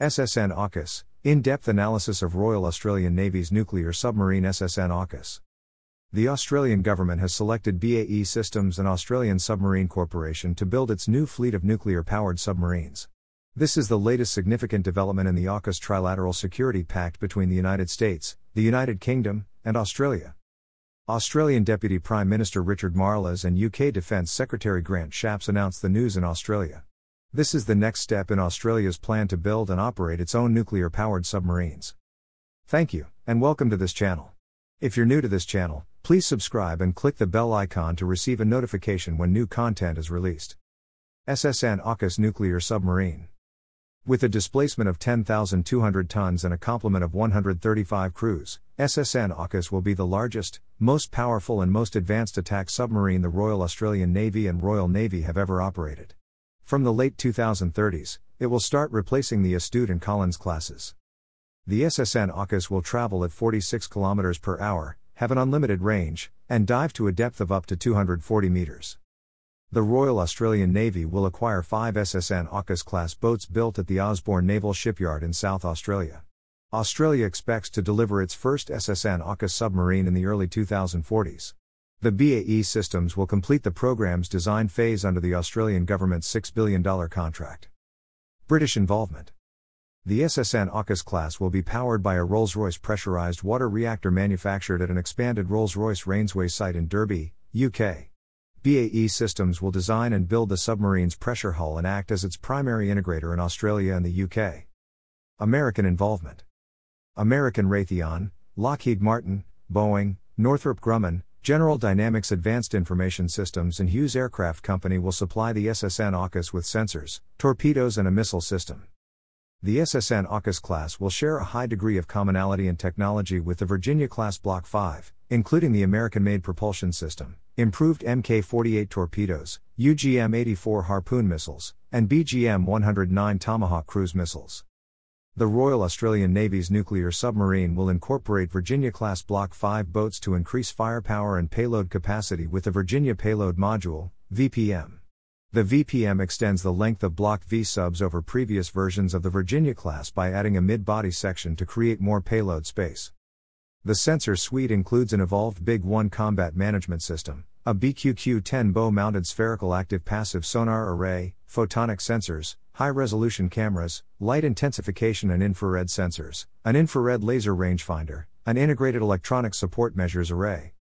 SSN AUKUS In depth analysis of Royal Australian Navy's nuclear submarine SSN AUKUS. The Australian government has selected BAE Systems and Australian Submarine Corporation to build its new fleet of nuclear powered submarines. This is the latest significant development in the AUKUS trilateral security pact between the United States, the United Kingdom, and Australia. Australian Deputy Prime Minister Richard Marles and UK Defence Secretary Grant Shapps announced the news in Australia. This is the next step in Australia's plan to build and operate its own nuclear powered submarines. Thank you, and welcome to this channel. If you're new to this channel, please subscribe and click the bell icon to receive a notification when new content is released. SSN AUKUS Nuclear Submarine with a displacement of 10,200 tons and a complement of 135 crews, SSN AUKUS will be the largest, most powerful, and most advanced attack submarine the Royal Australian Navy and Royal Navy have ever operated. From the late 2030s, it will start replacing the Astute and Collins classes. The SSN AUKUS will travel at 46 km per hour, have an unlimited range, and dive to a depth of up to 240 meters. The Royal Australian Navy will acquire five SSN AUKUS class boats built at the Osborne Naval Shipyard in South Australia. Australia expects to deliver its first SSN AUKUS submarine in the early 2040s. The BAE systems will complete the program's design phase under the Australian government's $6 billion contract. British involvement. The SSN AUKUS class will be powered by a Rolls Royce pressurised water reactor manufactured at an expanded Rolls Royce Raynesway site in Derby, UK. BAE Systems will design and build the submarine's pressure hull and act as its primary integrator in Australia and the UK. American involvement American Raytheon, Lockheed Martin, Boeing, Northrop Grumman, General Dynamics Advanced Information Systems, and Hughes Aircraft Company will supply the SSN AUKUS with sensors, torpedoes, and a missile system. The SSN AUKUS class will share a high degree of commonality and technology with the Virginia class Block 5, including the American made propulsion system, improved Mk 48 torpedoes, UGM 84 Harpoon missiles, and BGM 109 Tomahawk cruise missiles. The Royal Australian Navy's nuclear submarine will incorporate Virginia class Block 5 boats to increase firepower and payload capacity with the Virginia Payload Module, VPM. The VPM extends the length of Block V subs over previous versions of the Virginia class by adding a mid body section to create more payload space. The sensor suite includes an evolved Big 1 combat management system, a BQQ 10 bow mounted spherical active passive sonar array, photonic sensors, high resolution cameras, light intensification and infrared sensors, an infrared laser rangefinder, an integrated electronic support measures array.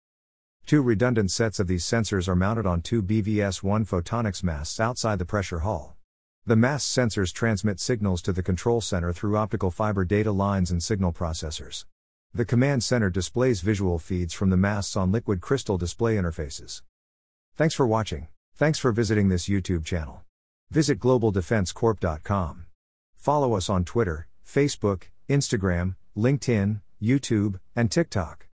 Two redundant sets of these sensors are mounted on two BVS 1 photonics masts outside the pressure hull. The mast sensors transmit signals to the control center through optical fiber data lines and signal processors. The command center displays visual feeds from the masts on liquid crystal display interfaces. Thanks for watching. Thanks for visiting this YouTube channel. Visit globaldefensecorp.com. Follow us on Twitter, Facebook, Instagram, LinkedIn, YouTube, and TikTok.